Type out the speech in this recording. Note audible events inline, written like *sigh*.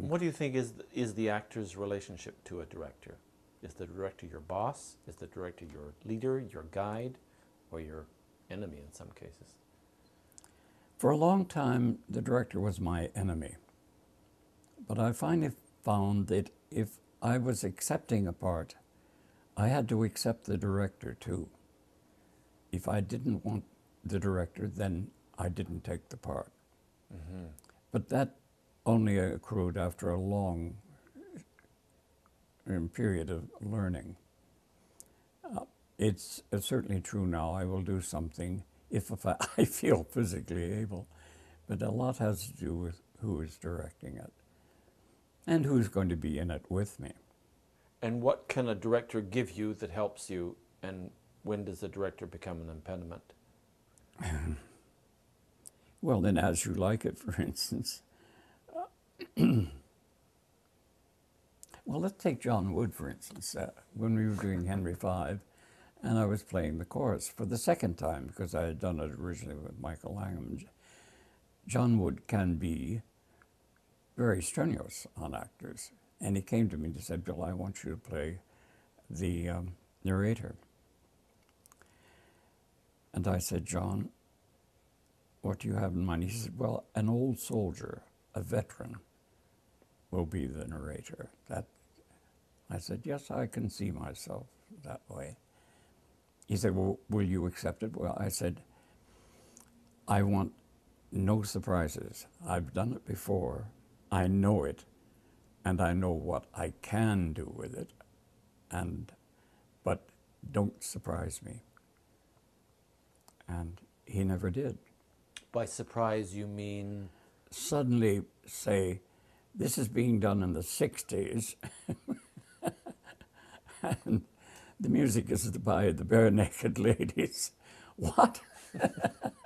learning. What do you think is is the actor's relationship to a director? Is the director your boss? Is the director your leader, your guide, or your enemy in some cases? For a long time, the director was my enemy. But I finally found that if I was accepting a part, I had to accept the director too. If I didn't want the director, then I didn't take the part. Mm-hmm. But that only accrued after a long um, period of learning. Uh, it's, it's, certainly true now. I will do something if, if I, *laughs* I feel physically able, but a lot has to do with who is directing it and who's going to be in it with me. And what can a director give you that helps you, and when does the director become an impediment? *laughs* well, then, as you like it, for instance. *clears throat* well, let's take John Wood, for instance. Uh, when we were doing Henry V, and I was playing the chorus for the second time because I had done it originally with Michael Langham. John Wood can be very strenuous on actors. And he came to me and said, Bill, I want you to play the um, narrator. And I said, John, what do you have in mind? He said, Well, an old soldier, a veteran, will be the narrator. That I said, Yes, I can see myself that way. He said, Well, will you accept it? Well, I said, I want no surprises. I've done it before. I know it, and I know what I can do with it, and but don't surprise me. And he never did. By surprise, you mean? Suddenly say, this is being done in the 60s, and the music is by the Barenaked Ladies. What? *laughs*